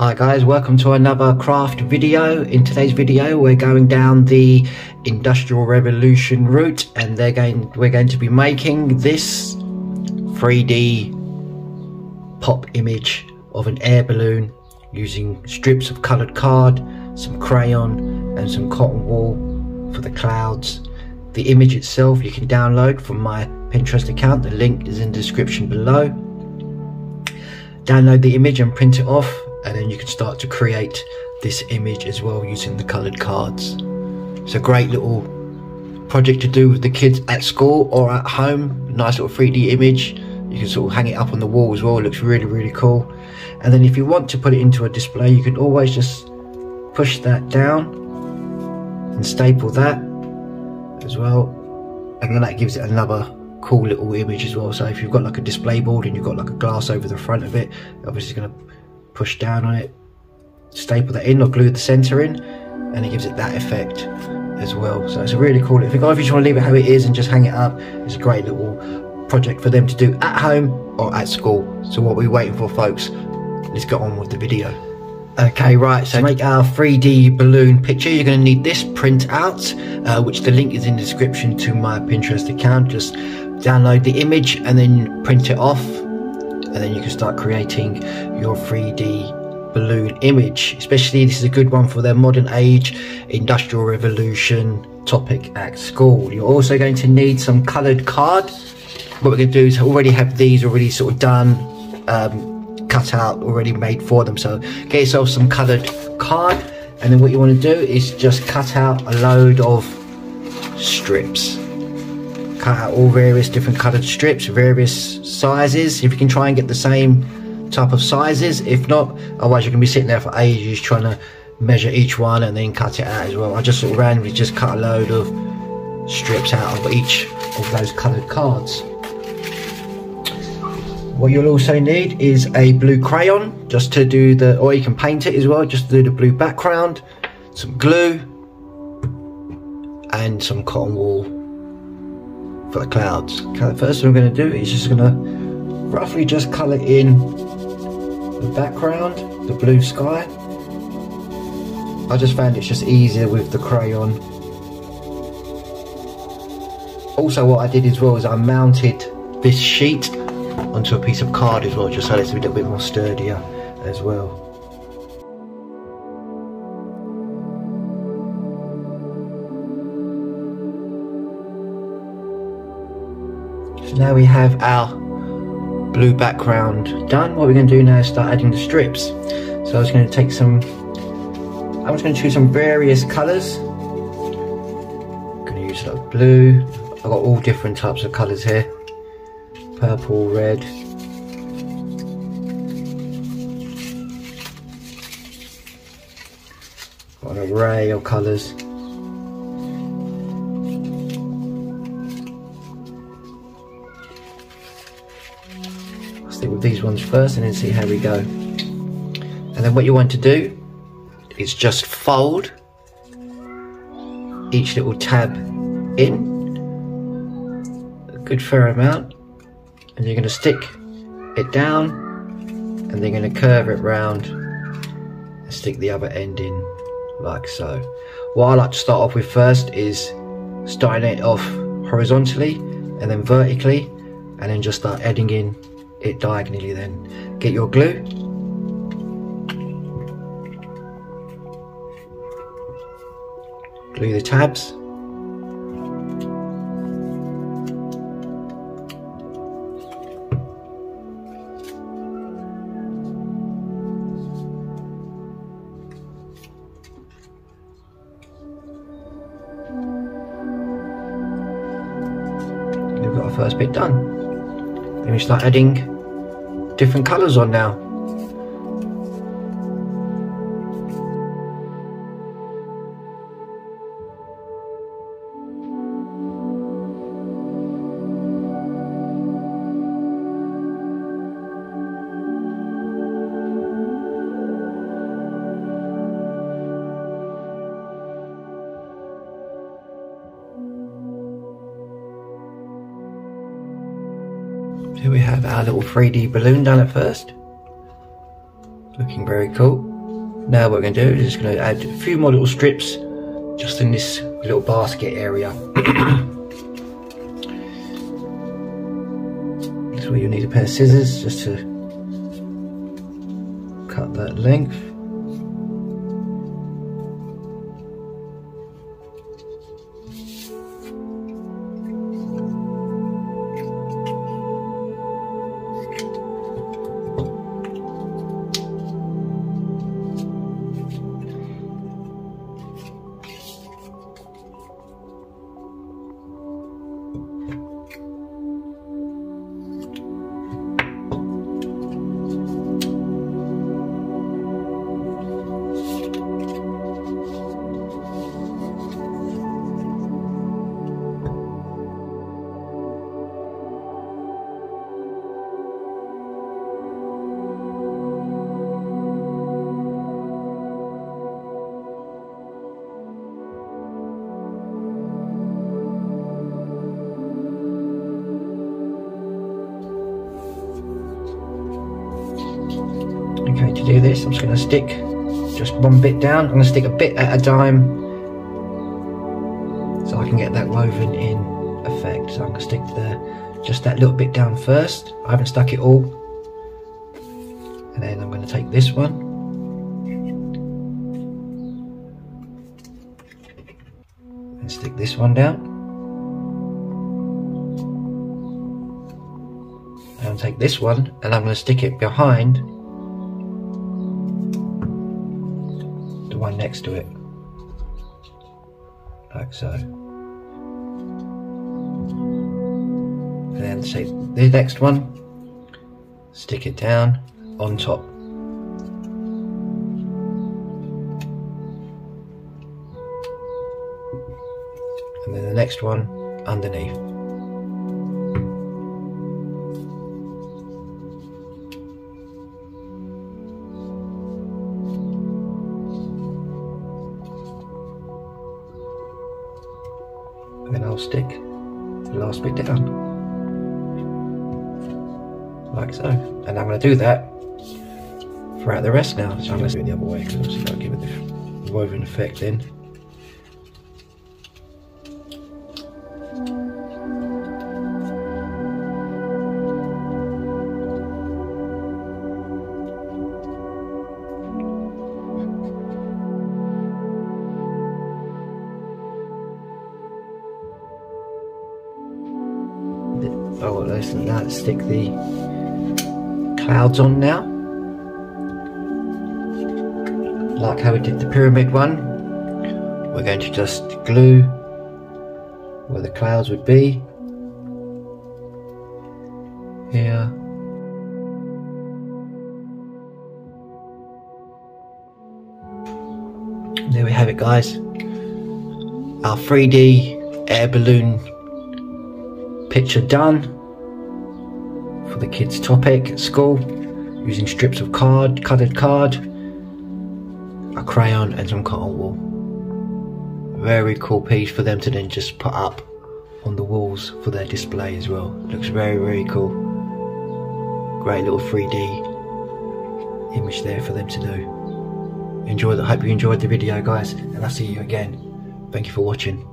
Hi guys, welcome to another craft video. In today's video we're going down the Industrial Revolution route and they're going we're going to be making this 3D pop image of an air balloon using strips of coloured card, some crayon and some cotton wool for the clouds. The image itself you can download from my Pinterest account, the link is in the description below. Download the image and print it off and then you can start to create this image as well using the coloured cards. It's a great little project to do with the kids at school or at home. Nice little 3D image. You can sort of hang it up on the wall as well. It looks really, really cool. And then if you want to put it into a display, you can always just push that down and staple that as well. And then that gives it another cool little image as well. So if you've got like a display board and you've got like a glass over the front of it, obviously going to push down on it, staple that in or glue the center in, and it gives it that effect as well. So it's a really cool, if you just want to leave it how it is and just hang it up, it's a great little project for them to do at home or at school. So what we're waiting for folks, let's get on with the video. Okay, right, so to make our 3D balloon picture, you're going to need this print out, uh, which the link is in the description to my Pinterest account. Just download the image and then print it off and then you can start creating your 3D balloon image. Especially this is a good one for their modern age industrial revolution topic at school. You're also going to need some coloured card. What we're going to do is already have these already sort of done, um, cut out, already made for them. So get yourself some coloured card and then what you want to do is just cut out a load of strips cut out all various different coloured strips, various sizes. If you can try and get the same type of sizes, if not, otherwise going to be sitting there for ages trying to measure each one and then cut it out as well. I just sort of randomly just cut a load of strips out of each of those coloured cards. What you'll also need is a blue crayon just to do the, or you can paint it as well, just to do the blue background, some glue, and some cotton wool for the clouds. Okay, the first thing I'm going to do is just going to roughly just colour in the background, the blue sky. I just found it's just easier with the crayon. Also what I did as well is I mounted this sheet onto a piece of card as well, just so it's a little bit more sturdier as well. So now we have our blue background done. What we're going to do now is start adding the strips. So I'm just going to take some, I'm just going to choose some various colours. I'm going to use like blue. I've got all different types of colours here. Purple, red. Got an array of colours. With these ones first and then see how we go. And then what you want to do is just fold each little tab in a good fair amount and you're going to stick it down and then going to curve it round and stick the other end in like so. What I like to start off with first is starting it off horizontally and then vertically and then just start adding in it diagonally then. Get your glue. Glue the tabs. We've got our first bit done. Then we start adding different colours on now. Here we have our little 3D balloon done at first. Looking very cool. Now what we're going to do is just going to add a few more little strips just in this little basket area. This is where you need a pair of scissors just to cut that length. This, I'm just going to stick just one bit down. I'm going to stick a bit at a time so I can get that woven in effect. So I'm going to stick the, just that little bit down first. I haven't stuck it all. And then I'm going to take this one. And stick this one down. And take this one and I'm going to stick it behind one next to it. Like so. And then say the next one. Stick it down on top. And then the next one underneath I'll stick the last bit down. Like so. And I'm going to do that throughout the rest now so I'm going to do it the other way because obviously that'll give it the woven effect then Oh, let's, let's stick the clouds on now. Like how we did the pyramid one. We're going to just glue where the clouds would be. Here. There we have it guys. Our 3D air balloon picture done for the kids topic at school using strips of card, coloured card, a crayon and some cotton wool. Very cool piece for them to then just put up on the walls for their display as well. Looks very very cool. Great little 3D image there for them to do. Enjoy the hope you enjoyed the video guys and I'll see you again. Thank you for watching.